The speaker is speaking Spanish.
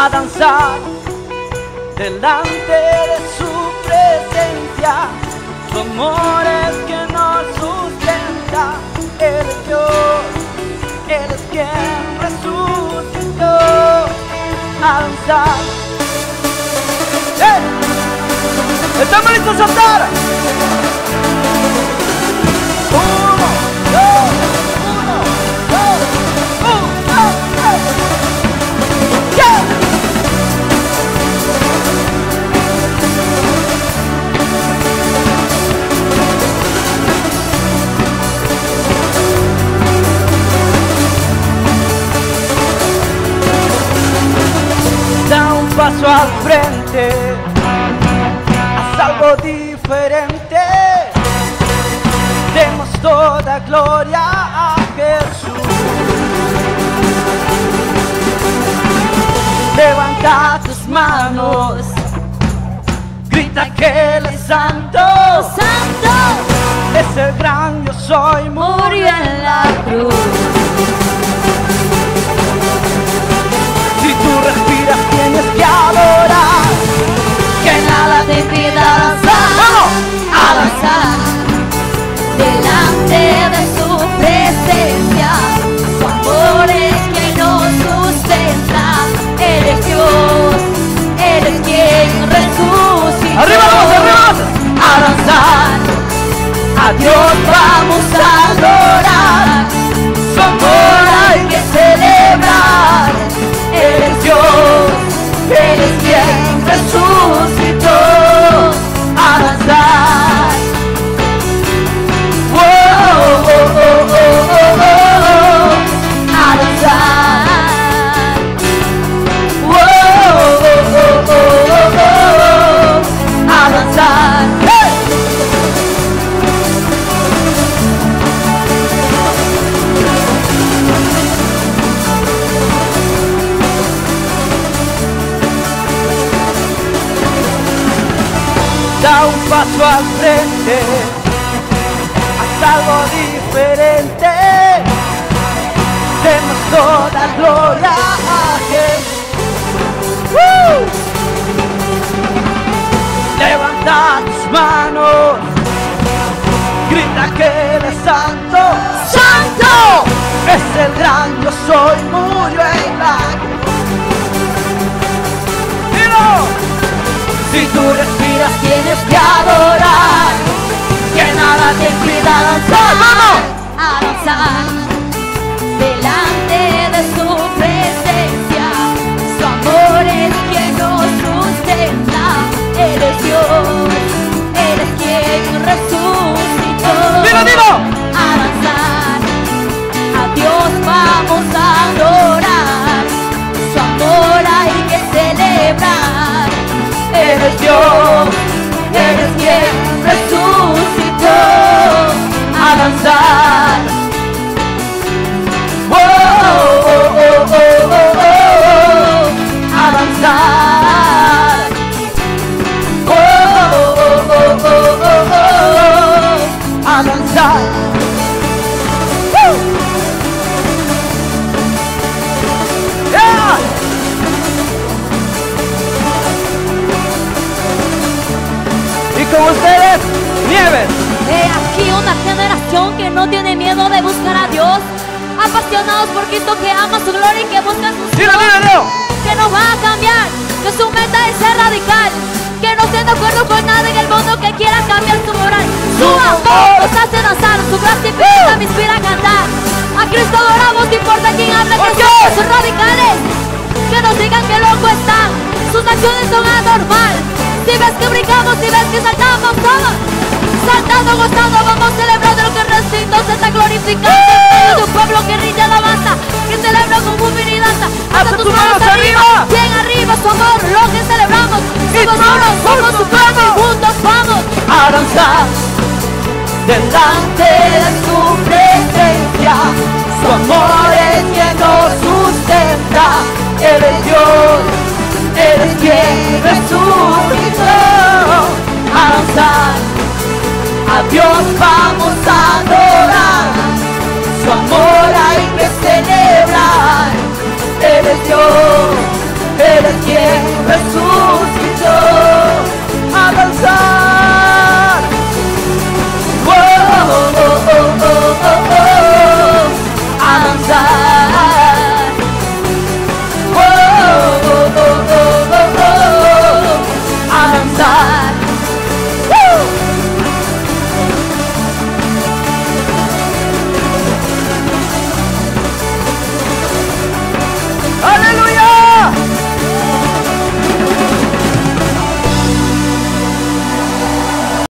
a danzar delante de su presencia. Su amor es que nos sustenta, es Dios, Él es quien resucitó a danzar. ¡Eh! ¿Estamos listos a saltar? Algo diferente. Demos toda gloria a Jesús. Levanta tus manos, grita que Él es santo. Santo Es el gran yo soy, murió en la a Dios vamos paso al frente, haz algo diferente. Demos toda gloria a. Levanta tus manos, grita que Él es santo. ¡Santo! Es el gran yo soy, murió en la. Si tú respiras Dios, eres quien resucitó. Avanzar, con ustedes, Nieves He aquí una generación que no tiene miedo de buscar a Dios, apasionados por Cristo que ama su gloria y que busca su ¡Dilo, dilo, dilo! que no va a cambiar, que su meta es ser radical, que no esté de acuerdo con nada en el mundo que quiera cambiar su moral. Su amor nos hace danzar, su gracia me inspira a cantar. A Cristo adoramos, no importa quién hable, que somos sus radicales, que nos digan que loco están, sus acciones son anormal. Si ves que brincamos, si ves que saltamos todos, saltando, gozando, vamos celebrando lo que el recinto se está glorificando. Un pueblo que rinde alabanza, que celebra con júbilo y danza. ¡Alza tus manos arriba! Bien arriba su amor, lo que celebramos. Somos uno, somos su pueblo y juntos vamos. a danzar delante de